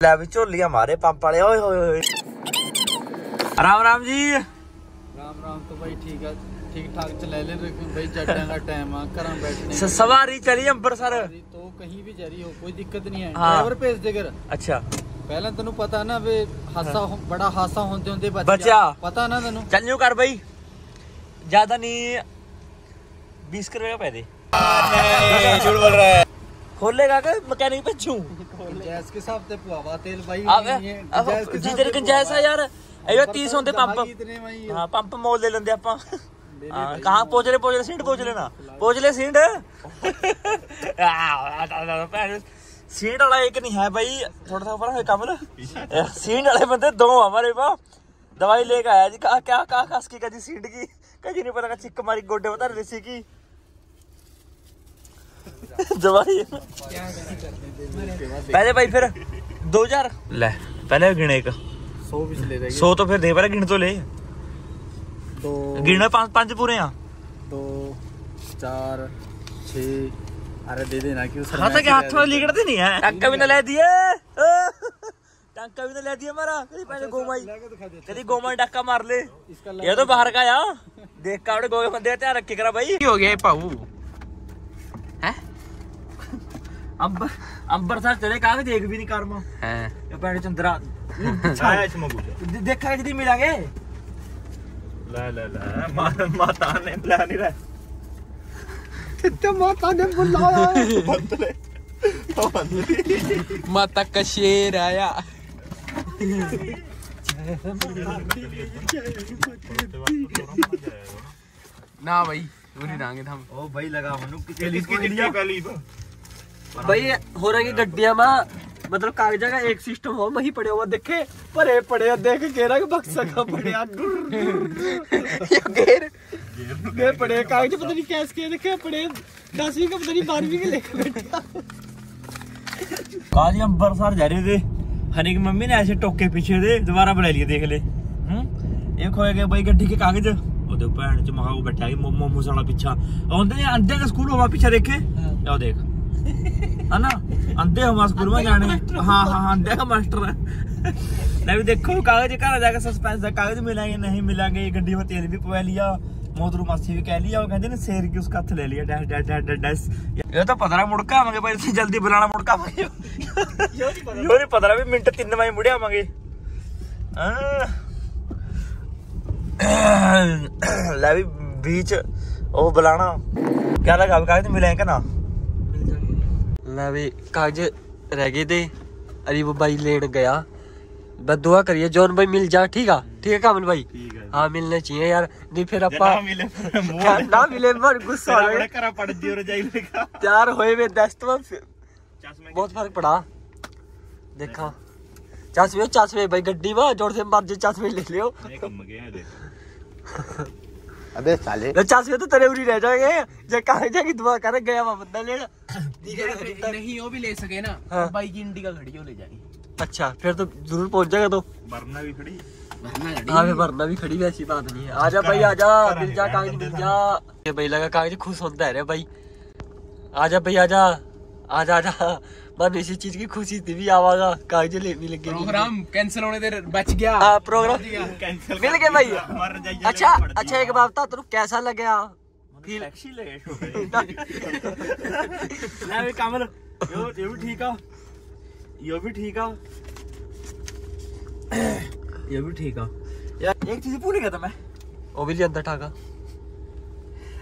ਲੈ ਵੀ ਝੋਲੀਆਂ ਮਾਰੇ ਪੰਪ ਵਾਲੇ ਓਏ ਹੋਏ ਹੋਏ ਰਾਮ ਰਾਮ ਜੀ। ਰਾਮ ਰਾਮ ਤੋਂ ਭਾਈ ਠੀਕ ਆ ਠੀਕ ਠਾਕ ਚ ਲੈ ਲੈ ਬਈ ਜੱਟਾਂ ਦਾ ਟਾਈਮ ਆ ਘਰਾਂ ਬੈਠਣੇ ਸਵਾਰੀ ਚਲੀ ਅੰਬਰਸਰ। ਤੋ ਕਹੀਂ ਵੀ ਜਰੀ ਹੋ ਕੋਈ ਦਿੱਕਤ ਨਹੀਂ ਹੈ। ਡਰਾਈਵਰ ਭੇਜ ਦੇ ਕਰ ਅੱਛਾ। ਪਹਿਲਾਂ ਤੈਨੂੰ ਪਤਾ ਨਾ ਵੇ ਹਾਸਾ ਬੜਾ ਹਾਸਾ ਹੁੰਦੇ ਹੁੰਦੇ ਬੱਚਾ ਪਤਾ ਨਾ ਤੈਨੂੰ? ਚੱਲ ਕਰ ਬਈ। ਜ਼ਿਆਦਾ ਨਹੀਂ 20 ਕਰੋੜ ਪੈ ਦੇ। ਨਹੀਂ ਬੋਲ ਰਿਹਾ। ਹੈ ਖੋਲੇਗਾ ਕਿ ਮਕੈਨਿਕ ਭੇਜੂ ਗੈਸ ਕੇ ਹਿਸਾਬ ਤੇ ਪੁਆਵਾ ਤੇਲ ਭਾਈ ਆਵੇ ਜੀ ਤੇਰੇ ਗੰਜਾਇਸ ਆ ਯਾਰ ਇਹੋ 30 ਹੁੰਦੇ ਪੰਪ ਇਤਨੇ ਭਾਈ ਹਾਂ ਪੰਪ ਮੋਲ ਲੈ ਲੈਂਦੇ ਆਪਾਂ ਹਾਂ ਕਹਾਂ ਪਹੁੰਚ ਲੈ ਪਹੁੰਚ ਲੈ ਸੀਂਡ ਪਹੁੰਚ ਲੈਣਾ ਪਹੁੰਚ ਲੈ ਸੀਂਡ ਭੈਣ ਸੀਂਡ ਵਾਲਾ ਇੱਕ ਨਹੀਂ ਹੈ ਭਾਈ ਥੋੜਾ ਸਾ ऊपर है कमल सींड वाले बंदे दो हमारे पास दवाई लेके आया जी कहा क्या कहा खास की कजी सींड की कजी नहीं पता चिक मारी गोडे बता रही की दवाई पहले भाई फिर दो हज़ार। ले पहले गिने का तो फिर दे पहले गिन तो ले। दो गिने पाँच पाँच पूरे यहाँ दो चार छ। अरे दे देना क्यों सर? हाथ में नहीं है। टंका भी ना ले दिए। टंका भी ना ले दिए मारा। कहीं पहले अच्छा, गोमाई। तो अच्छा। गोमाई मार ले। ये तो बाहर का यार हाँ। देख का गोगे बंदे तैयार करा भाई। हो गया अंबर अंबरसर चले कहा देख भी नहीं कर्म है ये पैर चंद्रा छाया देखा मिलागे ला ला ला माता ने बुला नहीं रहा कितने माता ने बुलाया माता का शेर आया ना भाई पूरी डांगे हम ओ भाई लगा मनु किसी भाई हो रहा है कि गड्डिया में मतलब कागजा का एक सिस्टम हो वही पड़े हुआ देखे परे पड़े देख के रहा बक्सा का पड़े ये घेर गए पड़े कागज पता नहीं कैसे के देखे पड़े दसवीं का पता नहीं बारहवीं के लेके बैठा आज अंबरसर जा रहे थे हनी की मम्मी ने ऐसे टोके पीछे दे दोबारा बुला लिए देख ले हम्म एक होए गए भाई गड्डी के कागज ਉਹਦੇ ਭੈਣ ਚ ਮਹਾ ਉਹ ਬੈਠਾ ਸੀ ਮੋਮੋ ਮੂਸਾ ਪਿੱਛਾ ਆਉਂਦੇ ਨੇ ਅੰਧੇ ਦਾ ਸਕੂਲ ਹੋਵਾ ਪਿੱਛੇ ਦੇਖੇ ਆਹ ਦੇਖ ਹਨਾ? ਅੰਦੇ ਹਮਾਸਪੁਰ ਮਾ ਜਾਣੇ। ਹਾਂ ਹਾਂ ਹਾਂ ਅੰਦੇ ਮਾਸਟਰ। ਲੈ ਵੀ ਦੇਖੋ ਕਾਗਜ਼ ਘਰ ਜਾ ਕੇ ਸਸਪੈਂਸ ਦਾ। ਕਾਗਜ਼ ਮਿਲਾਂਗੇ ਨਹੀਂ ਮਿਲਾਂਗੇ ਗੱਡੀ ਵਿੱਚ ਤੇਲ ਵੀ ਪਵਾ ਲਿਆ। ਮੋਦਰੂ ਮਾਸੀ ਵੀ ਕਹਿ ਲਿਆ ਉਹ ਕਹਿੰਦੇ ਨੇ ਸ਼ੇਰ ਕੀ ਉਸ ਲੈ ਲਿਆ ਡੈਸ ਡੈਸ ਡੈਸ ਡੈਸ ਇਹ ਤਾਂ ਪਤਾ ਮੁੜਕਾ ਆਵਾਂਗੇ ਭਾਈ ਤੁਸੀਂ ਜਲਦੀ ਬੁਲਾਣਾ ਮੁੜਕਾ ਆਵਾਂਗੇ। ਯੋ ਪਤਾ? ਯੋ ਨਹੀਂ ਪਤਾ ਵੀ ਮਿੰਟ ਤਿੰਨ ਵਜੇ ਮੁੜਿਆ ਆਵਾਂਗੇ। ਲੈ ਵੀ ਬੀਚ ਉਹ ਬੁਲਾਣਾ। ਕਹਿੰਦਾ ਕਬ ਕਾਗਜ਼ ਮਿਲਿਆ ਕਿ ਨਾ? मैं भी कागज़ रह गए थे अरे वो भाई लेट गया बस दुआ करिए जॉन भाई मिल जा ठीक है ठीक है कामिल भाई हाँ मिलने चाहिए यार नहीं फिर अपा मिले ना मिले पर गुस्सा तैयार होए हुए दस्त बहुत फ़र्क पड़ा देखा चासवे चासवे भाई गड्डी वा ज़ोर से मर्ज़ी चासवे ले लियो अबे साले। चाचू तो तेरे उड़ी रह जाएँगे। जब कहा जाएगी दुआ करे गया वहाँ बंदा लेना नहीं वो भी ले सके ना तो हाँ। बाइक इंडी का घड़ी ले जाएगी। अच्छा फिर तो ज़रूर पहुँच जाएगा तो। भरना भी खड़ी। हाँ फिर भरना भी खड़ी ऐसी बात नहीं है। आजा भाई आजा मिल जा कागज़ मिल जा। भाई लगा कागज़ खुश होता है रे भाई। आजा भाई आजा। आजा आजा। पर इसी चीज़ की खुशी थी भी आवागा कागज़ भी लगे प्रोग्राम कैंसिल होने देर बच गया। आ, प्रोग्राम कैंसिल मिल गया भाई अच्छा अच्छा एक बात बता तेरे कैसा लगा फील अच्छी लगे कमल ये भी ठीक है ये भी ठीक है ये भी ठीक है यार एक चीज़ भूल गया था मैं। वो भी अंदर ठाका।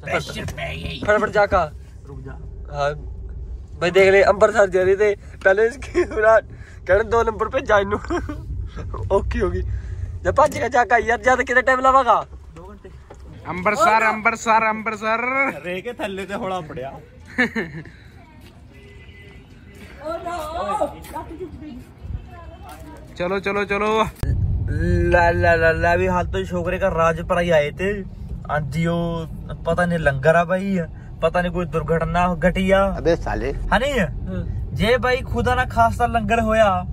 फटाफट जाका रुक जा। हाँ। भाई देख ले अंबरसर जा रहे थे। पहले इसके कहने दो नंबर पे जा ओके होगी। जब पाँच का जाका यार ज़्यादा तो कितना टाइम लगागा ਅੰਬਰਸਰ ਅੰਬਰਸਰ ਅੰਬਰਸਰ ਰੇ ਕੇ ਥੱਲੇ ਤੇ ਹੋਲਾ ਪੜਿਆ चलो चलो चलो। ला ला ला ला अभी हाल तो छोकरे का राज पर ही आए थे। आंटी पता नहीं लंगरा भाई पता नहीं कोई दुर्घटना घटी अबे साले। है नहीं? जे भाई खुदा ना खासा लंगर होया।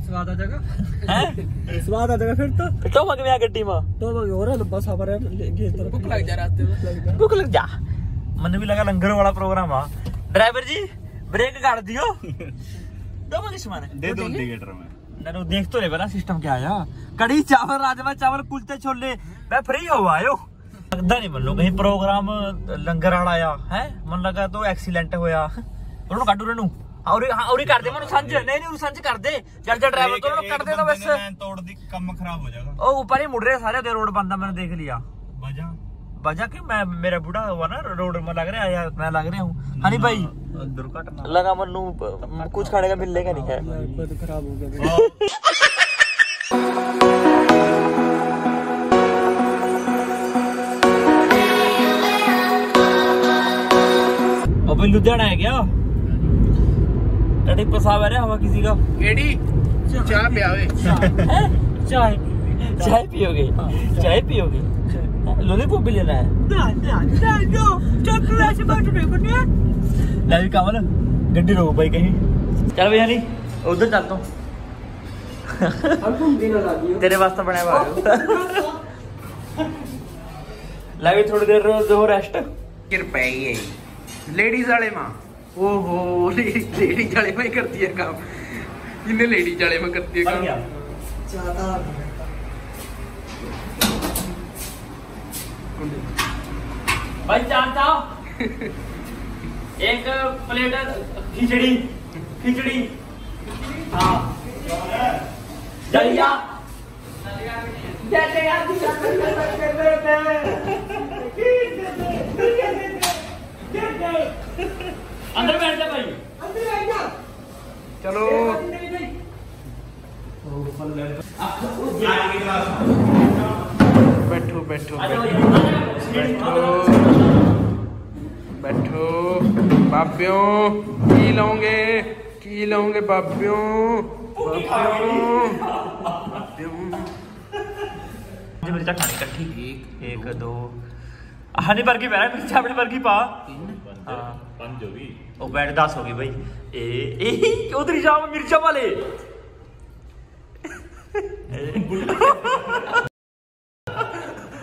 स्वाद आ जाएगा। फिर तो। तो मग में गड्डी तो मग हो रहा बस भूख लग जा में। भूख लग जा। मन भी लगा लंगर वाला प्रोग्राम आ। ड्राइवर जी ब्रेक कर दियो। दो मग सामान दे दो इंडिकेटर में। देख तो ले सिस्टम क्या आया कड़ी चावल राजमा चावल कुलते छोले। मैं फ्री हो आयो। लगदा नहीं मन लो कहीं प्रोग्राम लंगर वाला आया है मन लगा तो एक्सीडेंट होया ਉਹਨੂੰ ਕੱਢ ਉਰੇ ਨੂੰ ਔਰ ਹਾਂ ਔਰ ਕਰ ਦੇ ਮੈਨੂੰ ਸੰਜ ਨਹੀਂ ਨਹੀਂ ਉਹ ਸੰਜ ਕਰ ਦੇ ਚੱਲ ਜਾ ਡਰਾਈਵਰ ਤੋਂ ਉਹਨੂੰ ਕੱਢ ਦੇ ਤਾਂ ਬਸ लाइन तोड़ दी कम खराब हो जाएगा ਉਹ ਉੱਪਰ ਹੀ ਮੁੜ ਰਿਹਾ ਸਾਰੇ ਦੇ ਰੋਡ ਬੰਦਾ मैंने देख लिया वजह वजह कि मैं मेरा बूढ़ा हुआ ना रोड में लग रहा है या मैं लग रहा हूँ हनी भाई दुर्घटना लगा मन्नू कुछ खाने का मिलने का नहीं है पेट खराब हो गया अबे लुधियाना है क्या टटिक पसाव है हवा किसी का चाय पियावे चाय चाय पियोगे चाय पियोगे लॉलीपॉप भी लेना है लाइव गड्डी भाई कहीं चल भाई हरी उधर चलता हूँ तेरे वास्ते बनाया लाइव थोड़ी देर रोज दो रेस्ट कृपया ਲੇਡੀਜ਼ ਵਾਲੇ ਮਾਂ ਓਹੋ ਲੇਡੀਜ਼ ਵਾਲੇ ਮੈਂ ਕਰਦੀ ਹੈ ਕੰਮ ਇਹਨੇ ਲੇਡੀਜ਼ ਵਾਲੇ ਮੈਂ ਕਰਦੀ ਹੈ बन ਕੰਮ गया चाहता भाई चार चाव एक प्लेट खिचड़ी खिचड़ी हाँ दलिया अंदर बैठ जा भाई। अंदर बैठ जा। चलो। बैठो बैठो बैठो। बैठो। बाबियो की लोगे की लोगे बाबियो मुझे मिर्चा खाने का एक एक दो हनी बर्गी पैर मिर्चा अपनी बर्गी पा। तीन हाँ वाले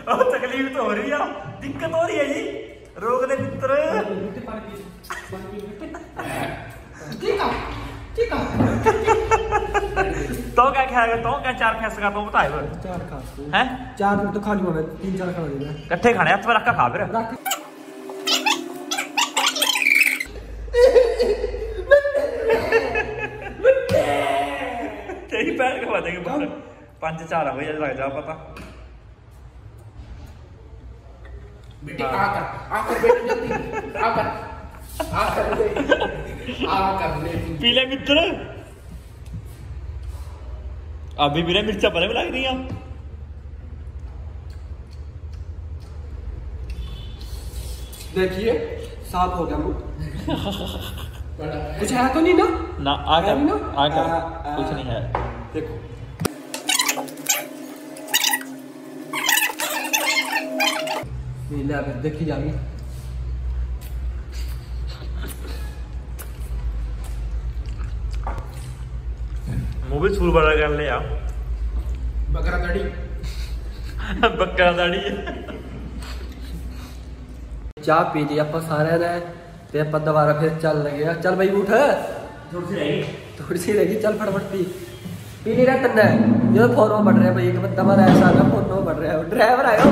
ओ तकलीफ़ तो हो रही है दिक्कत हो रही है जी रोक दे मित्र तो क्या खाएगा तो क्या चार फैसला तो बताए चार खा हैं चार मिनट तो खा लूँगा मैं तीन चार खा लूँगा इकट्ठे खाने हथ में रख के खा फिर रख तेरी पैर खवा देंगे बाहर पाँच चार हो लग जा पता बेटी आ कर आ कर बेटी जल्दी आ कर आ कर ले आ कर ले पी ले मित्र अभी मेरा मिर्चा पहले भी लग रही हैं देखिए साफ़ हो गया मुँह कुछ है तो नहीं ना ना आ है कर ना? आ कर आ, कुछ नहीं है देखो ਲੈ ਫਿਰ ਦੇਖੀ ਜਾਵੀਂ ਮੂਵੀ ਸੂਰ ਬੜਾ ਕਰ ਲਿਆ ਬੱਕਰਾ ਦਾੜੀ ਬੱਕਰਾ ਦਾੜੀ ਚਾਹ ਪੀ ਲਈ ਆਪਾਂ ਸਾਰਿਆਂ ਨੇ ਤੇ ਆਪਾਂ ਦੁਬਾਰਾ ਫਿਰ ਚੱਲ ਲਗੇ ਆ ਚੱਲ ਬਈ ਉਠ ਥੋੜੀ ਸੀ ਰਹਿ ਗਈ ਥੋੜੀ ਸੀ ਰਹਿ ਗਈ ਚੱਲ ਫਟਫਟ ਪੀ ਪੀ ਨਹੀਂ ਰਿਹਾ ਟੰਨਾ ਜਦੋਂ ਫੋਰਮਾ ਵੱਢ ਰਿਹਾ ਬਈ ਇੱਕ ਬੰਦਾ ਮਾਰ ਐਸਾ ਨਾ ਫੋਰਮਾ ਵੱਢ ਰਿਹਾ ਡਰਾਈਵਰ ਆਇਓ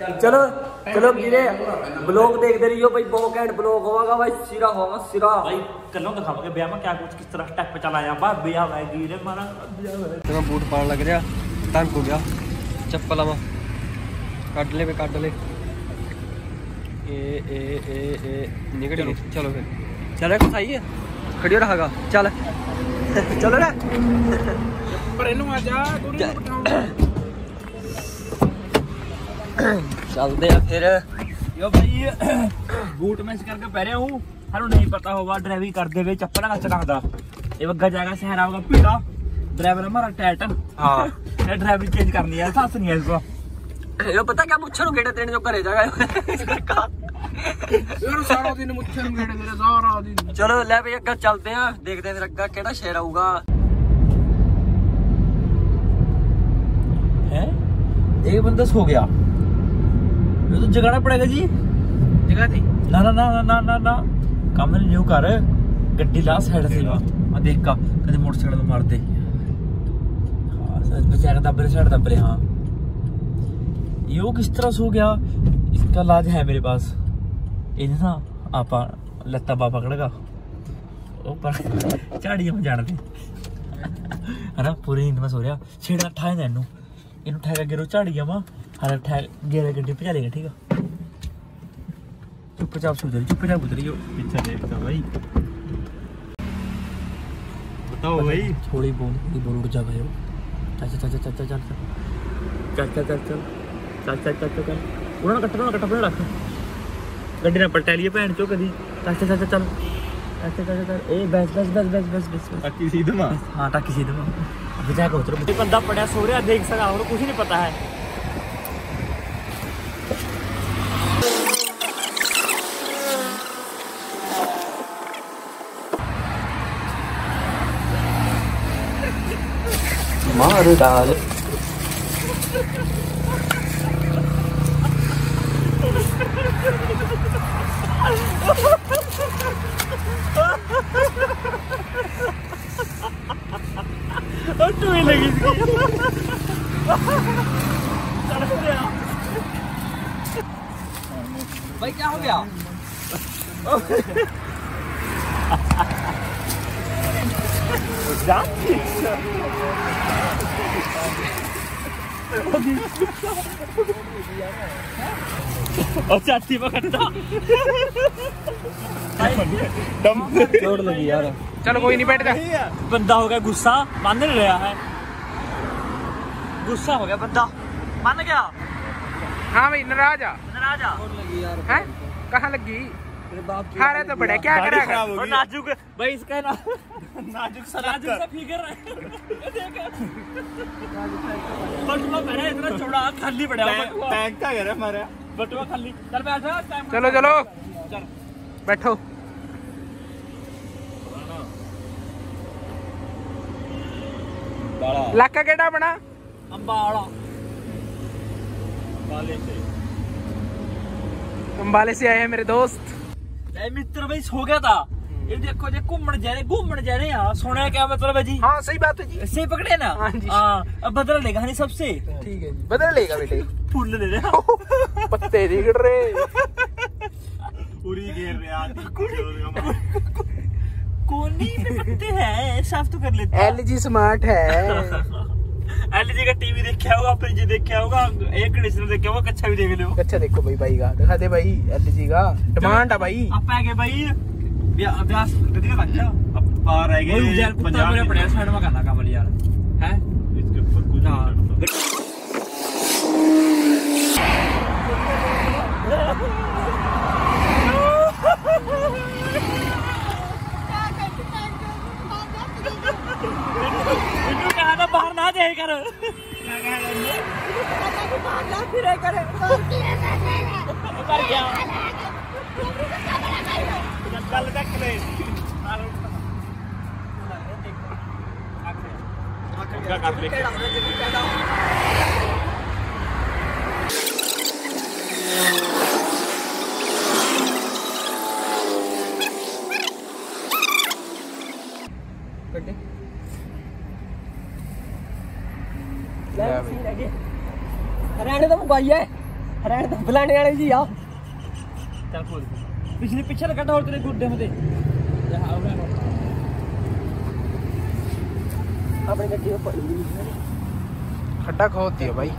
चलो चलो वीरे ब्लॉग देखते रहियो भाई बहुत घंट ब्लॉग होगा भाई सिरा होगा सिरा। भाई कलो दिखाओगे ब्याह में क्या कुछ किस तरह टैक पे चलाया बा ब्याह है वीरे मारा। तेरा बूट पार लग रहा तंग हो गया। चप्पल आवा काट ले बे काट ले। ए ए ए ए निकल चलो। फिर चल कुछ आई है। खड़ियो रहागा। चल। चलो रे। पर इनु आ जा गुरु बिठाओ चलते हैं फिर। यो भाई बूट हूँ हर नहीं पता होगा ड्राइविंग चप्पल का चलाता ये जाएगा पीड़ा। ड्राइवर हमारा हाँ। चेंज करनी है नहीं है इसको। यो पता क्या मुच्छर देने जो करे जाएगा चलो ले अगर चलते हैं देखते हैं अगर केड़ा शेर आऊगा एक बंदा सो गया तो जगाना पड़ेगा जी। जगा दे। ना ना ना ना ना ना। कमल न्यू कर गड्डी ला साइड से। ला। मैं देखा कदे मोटरसाइकिल तो मार दे। हाँ बेचारा दब रहे साइड दब रहे हाँ। किस तरह सो गया? इसका लाज है मेरे पास। इन ना आपा लत्ता बा पकड़ेगा ऊपर झाड़ियाँ में जाने है ना पूरी नींद में सो रहा। छेड़ा ठाए ना इनू इनू ठाएगा गिरो झाड़ियाँ माँ। अरे उठा गियर के डिप चलेगा ठीक है चुपचाप से उधर चुपचाप उतरियो पीछे देखता भाई बताओ भाई थोड़ी बोल थोड़ी बोल उड़ जा भाई चल चल चल चल चल चल चल चल चल चल चल चल उड़ना कट्टा उड़ना कट्टा रख गड्डी ना पलटा लिए भैन चो कदी चल चल चल चल चल चल चल ए बस बस बस बस बस बस टाकी सीधा हाँ टाकी सीधा माँ जाकर उतरो बंदा पड़ा सो रहा देख सका और कुछ नहीं पता है brutale. Wat is dat? Oh. Wat is dat? अच्छा तीमा खट्टा जोड़ लगी यार चलो कोई नहीं बैठ गया बंदा हो गया गुस्सा मान नहीं रहा है। गुस्सा हो गया बंदा। मान गया? हाँ भाई नाराज़ आ। नाराज़ आ। लगी यार हैं? कहाँ लगी? बाप तो बड़ा क्या करेगा खराब और नाजुक भाई इसका ना नाजुक सा नाजुक सा फिगर है। बटुआ है इतना चौड़ा खाली पड़ा है। बटुआ। का कह रहा हमारा। बटुआ खाली। चल बैठ जा चलो चलो। चल। बैठो। इलाका केड़ा बना। अंबाड़ा। वाले से। अंबाले से आए हैं मेरे दोस्त। मित्र भाई सो गया था ये देखो जे घूमने जा रहे घूमने जा रहे हैं यहाँ क्या मतलब है जी हाँ सही बात है जी से पकड़े ना हाँ जी। हाँ बदल लेगा नहीं सबसे ठीक है जी बदल लेगा बेटे फूल ले रहे पत्ते दिख रहे पूरी घेर रहे कोनी में पत्ते हैं साफ़ तो कर लेते हैं एल जी स्मार्ट है ਐਲਜੀ ਦਾ ਟੀਵੀ ਦੇਖਿਆ ਹੋਗਾ ਫ੍ਰਿਜ ਦੇਖਿਆ ਹੋਗਾ 에ਅਰ ਕੰਡੀਸ਼ਨਰ ਦੇਖਿਆ ਹੋਗਾ ਕੱਛਾ ਵੀ ਦੇਖ ਲਿਓ। ਕੱਛਾ ਦੇਖੋ ਬਈ ਬਾਈ ਦਾ ਦਿਖਾ ਦੇ ਬਾਈ ਐਲਜੀ ਦਾ। ਡਿਮਾਂਡ ਆ ਬਾਈ। ਆਪਾਂ ਹੈਗੇ ਬਾਈ ਵਿਆਹ ਅਭਿਆਸ ਵਧੀਆ ਕੱਛਾ ਆਪਾਂ ਰਹਿ ਗਏ ਪੰਜਾਬ ਮੇਰਾ ਪੜਿਆ ਸਾਈਡ ਮਾ ਕਰਨਾ ਕੰਮ ਯਾਰ। ਹੈ? ਹਰਿਆਣੇ ਦਾ ਮੁੰਬਾਈ ਹੈ ਹਰਿਆਣੇ ਦਾ ਬਲਾਣੇ ਵਾਲੇ ਜੀ ਆ ਚੱਲ ਖੋਲ ਪਿਛਲੇ ਪਿੱਛੇ ਦਾ ਕੱਢ ਹੋਰ ਤੇਰੇ ਗੁੱਡੇ ਮਤੇ ਆਪਣੇ ਗੱਡੀ ਉੱਪਰ ਪੜੀ खड्डा खोदती है भाई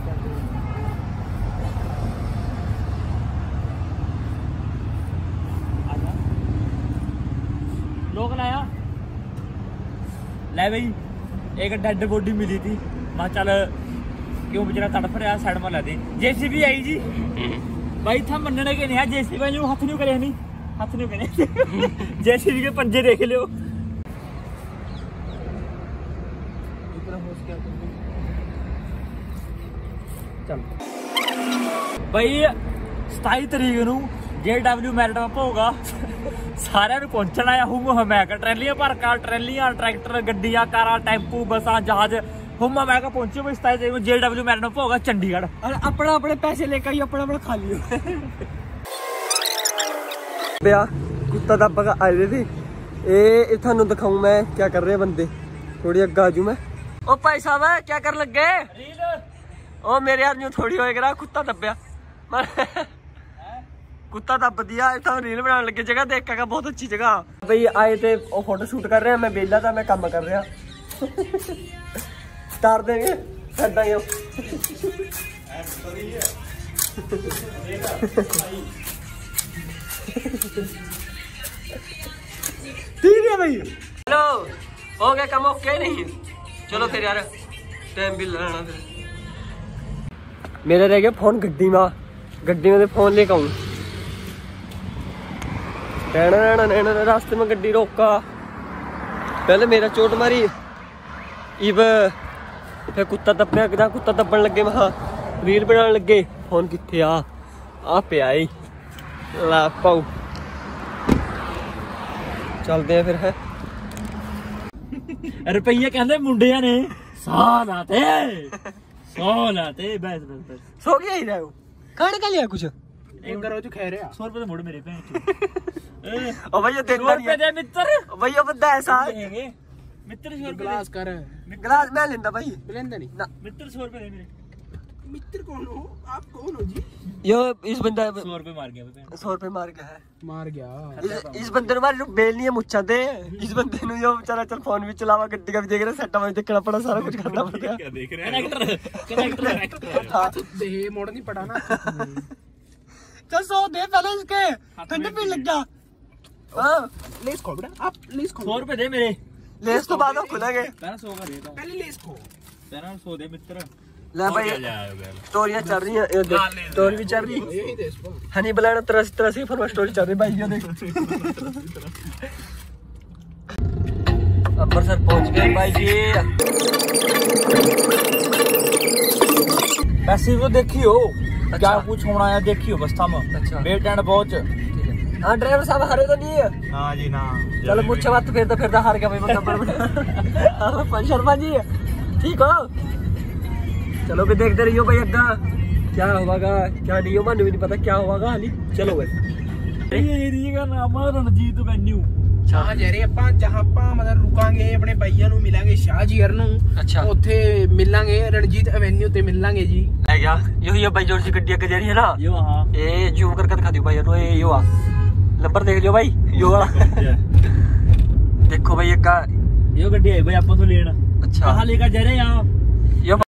लोग लाया ਲੈ ਬਈ ਇੱਕ ਡੈੱਡ ਬੋਡੀ ਮਿਲੀ ਤੀ ਮੈਂ ਕਿਹਾ ਚੱਲ ਕਿਉਂ ਵਿਚਾਰਾ ਤੜਫ ਰਿਹਾ ਸਾਈਡ ਮਾ ਲਾ ਦੇ ਜੇਸੀਬੀ ਆਈ ਜੀ ਬਾਈ ਥਾ ਮੰਨਣੇ ਕਿ ਨਹੀਂ ਆ ਜੇਸੀਬੀ ਨੂੰ ਹੱਥ ਨਹੀਂ ਕਰਿਆ ਨਹੀਂ ਹੱਥ ਨਹੀਂ ਕਰਿਆ ਜੇਸੀਬੀ ਕੇ ਪੰਜੇ ਦੇਖ ਲਿਓ ਚੱਲ ਬਈ 27 ਤਰੀਕ ਨੂੰ JW ਮੈਰਿਟ ਕੱਪ ਹੋਊਗਾ ਸਾਰਿਆਂ ਨੂੰ ਪਹੁੰਚਣਾ ਆ ਹੁਮ ਹਮੈਕ ਟਰੈਲੀਆਂ ਭਰ ਕਾ ਟਰੈਲੀਆਂ ਟਰੈਕਟਰ ਗੱਡੀਆਂ ਕਾਰਾਂ ਟੈਂਪੂ ਬੱਸਾਂ ਜਹਾਜ਼ ਹੁਮ ਹਮੈਕ ਪਹੁੰਚੋ ਬਈ 27 ਤਰੀਕ ਨੂੰ ਮੈਰਿਟ ਕੱਪ ਹੋਊਗਾ ਚੰਡੀਗੜ੍ਹ। ਆਪਣਾ ਆਪਣੇ ਪੈਸੇ ਲੈ ਕੇ ਆਈ ਆਪਣਾ ਆਪਣਾ ਖਾ ਲਿਓ। ਬਿਆ ਕੁੱਤਾ ਦਾ ਬਗਾ ਆਏ थे ਇਹ ਇਹ ਤੁਹਾਨੂੰ ਦਿਖਾਉਂ ਮੈਂ ਕੀ ਕਰ ਰਹੇ ਬੰਦੇ। ਥੋੜੀ ਅੱਗਾ ਆਜੂ ਮੈਂ। ਉਹ ਭਾਈ ਸਾਹਿਬ ਕੀ ਕਰ ਲੱਗੇ? ਰੀਲ। ਉਹ ਮੇਰੇ ਹੱਥ ਨੂੰ ਥੋੜੀ ਹੋਏ ਕਰਾ ਕੁੱਤਾ ਦੱਬਿਆ। ਮੈਂ ਕੁੱਤਾ ਦੱਬ ਦਿਆ ਇਹ ਤਾਂ ਰੀਲ ਬਣਾਉਣ ਲੱਗੇ ਜਗ੍ਹਾ ਦੇਖਾਂਗਾ ਬਹੁਤ ਅੱਛੀ ਜਗ੍ਹਾ। ਬਈ ਆਏ ਤੇ ਉਹ ਫੋਟੋ ਸ਼ੂਟ ਕਰ ਰਿਹਾ ਮੈਂ ਬੇਲਾ ਤਾਂ ਮੈਂ ਕੰਮ ਕਰ ਰਿਹਾ। तार देंगे। साडा ही ठीक है भाई। हेलो हो गया कम ओके नहीं। चलो फिर यार टाइम भी लाना फिर। मेरा रह गया फ़ोन गड्डी में। गड्डी में तो फ़ोन लेकर आऊँ। रहना रहना रहना रास्ते में गड्डी रोका। पहले मेरा चोट मारी। इब फिर कुत्ता दबा किदा कुत्ता दब्बन लगे महा रील बनान लगे फ़ोन कितने आ आ पे आई ला पाऊ चलते फिर है रुपये कहते मुंडिया ने सौ लाते सौ लाते बस बस बस सो गया ही रहो खाने का लिया कुछ रुपए मुड़ मेरे भैया भैया बंदा ऐसा ਮਿੱਤਰ 100 ਰੁਪਏ गिलास कर ਗਲਾਸ ਮੈਂ ਲੈਂਦਾ ਭਾਈ बुलंद नहीं ਦੇ ਮਿੱਤਰ 100 ਰੁਪਏ ਦੇ ਮੇਰੇ मित्र कौन हो आप कौन हो जी ਯੋ ਇਸ ਬੰਦਾ 100 ਰੁਪਏ ਮਾਰ ਗਿਆ ਭੈਣ 100 ਰੁਪਏ ਮਾਰ ਗਿਆ ਹੈ मार गया ਇਸ ਇਸ ਬੰਦੇ ਨੂੰ ਮਾਰੀ ਨੂੰ ਬੇਲ ਨਹੀਂ ਹੈ ਮੁੱਛਾਂ ਤੇ ਇਸ ਬੰਦੇ ਨੂੰ ਜੋ ਵਿਚਾਰਾ ਚਲ ਫੋਨ ਵੀ ਚਲਾਵਾ ਗੱਡੀ ਦਾ ਵੀ ਦੇਖ ਰਿਹਾ ਸੈਟਾਂ ਵਿੱਚ ਦੇਖਣਾ ਪੜਾ ਸਾਰਾ ਕੁਝ ਕਰਨਾ ਪੜਦਾ क्या देख रहे ਕਨੈਕਟਰ ਕਨੈਕਟਰ ਕਨੈਕਟਰ दे मोड़ नहीं पड़ा ना चल सो दे पहले इसके ठंडे पीने लग जा हाँ लेस खो बेटा आप लेस खो 100 ਰੁਪਏ ਦੇ ਮੇਰੇ लेस तो बाद खुला गए पहले लेस को तेरा सो दे मित्र। ले भाई स्टोरियाँ चल रही है ये हाँ, भी चल रही है। हनी बलाना तरह तरह से फरमा स्टोरी चल रही भाई ये देख। अमृतसर पहुँच गए भाई जी। वैसे वो देखियो अच्छा। क्या कुछ होना है देखियो बस्ता में अच्छा। एंड पहुँच हाँ ड्राइवर साहब हारे तो नहीं है ना जी ना चलो मुझे बात फिरता फिरता हार गया भाई मतलब हाँ, पंच शर्मा जी ठीक हो चलो भी देखते रहियो भाई अग्गा क्या होगा क्या नहीं होगा नहीं पता क्या होगा हाली चलो भाई ਇਹ ਏਰੀਆ ਦਾ ਨਾਮ ਆ ਰਣਜੀਤ ਵੈਨਿਊ ਜਹਾਂ ਜਾ ਰਹੇ ਆਪਾਂ ਜਹਾਂ ਆਪਾਂ ਮਤਲਬ ਰੁਕਾਂਗੇ ਆਪਣੇ ਭਾਈਆਂ ਨੂੰ ਮਿਲਾਂਗੇ ਸ਼ਾਹਜੀਰ ਨੂੰ अच्छा ਉੱਥੇ ਮਿਲਾਂਗੇ ਰਣਜੀਤ ਐਵੇਨਿਊ ਤੇ ਮਿਲਾਂਗੇ ਜੀ है क्या यो ये भाई जोर सी गड्डी अग्गे जा रही है ना ਇਹ ਹਾਂ ये जूम करके दिखा दियो भाई ये ये यो आ लंबर देख लियो भाई यो वाला देखो भाई एक का यो गड्डी है भाई आपको तो लेना अच्छा कहाँ लेकर जा रहे हैं आप